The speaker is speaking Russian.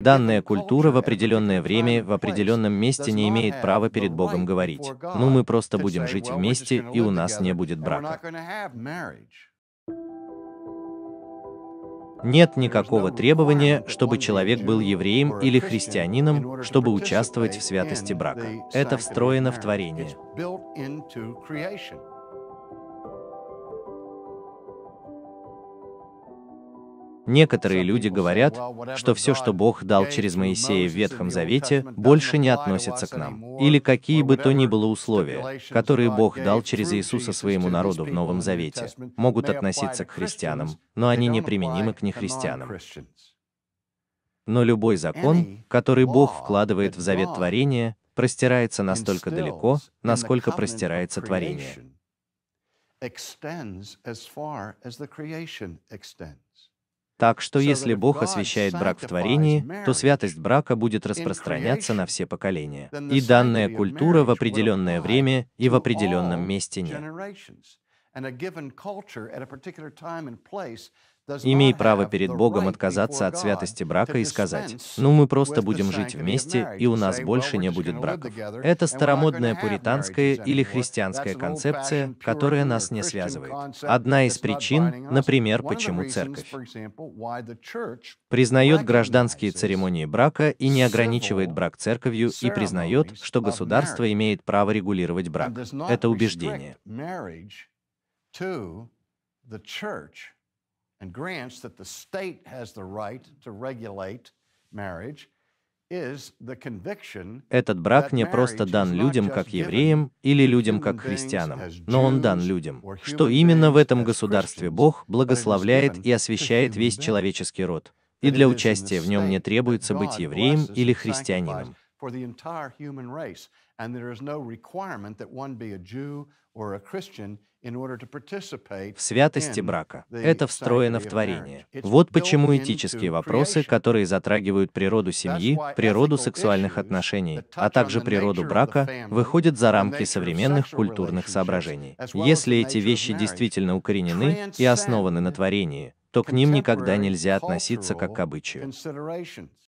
Данная культура в определенное время в определенном месте не имеет права перед Богом говорить, ну мы просто будем жить вместе, и у нас не будет брака. Нет никакого требования, чтобы человек был евреем или христианином, чтобы участвовать в святости брака. Это встроено в творение. Некоторые люди говорят, что все, что Бог дал через Моисея в Ветхом Завете, больше не относится к нам. Или какие бы то ни было условия, которые Бог дал через Иисуса своему народу в Новом Завете, могут относиться к христианам, но они неприменимы к нехристианам. Но любой закон, который Бог вкладывает в завет творения, простирается настолько далеко, насколько простирается творение. Так что если Бог освящает брак в творении, то святость брака будет распространяться на все поколения. И данная культура в определенное время и в определенном месте нет. Имей право перед Богом отказаться от святости брака и сказать, «Ну, мы просто будем жить вместе, и у нас больше не будет браков». Это старомодная пуританская или христианская концепция, которая нас не связывает. Одна из причин, например, почему церковь признает гражданские церемонии брака и не ограничивает брак церковью и признает, что государство имеет право регулировать брак. Это убеждение and grants that the state has the right to regulate marriage, этот брак не просто дан людям как евреям или людям как христианам, но он дан людям, что именно в этом государстве Бог благословляет и освящает весь человеческий род, и для участия в нем не требуется быть евреем или христианином. В святости брака. Это встроено в творение. Вот почему этические вопросы, которые затрагивают природу семьи, природу сексуальных отношений, а также природу брака, выходят за рамки современных культурных соображений. Если эти вещи действительно укоренены и основаны на творении, то к ним никогда нельзя относиться как к обычаю.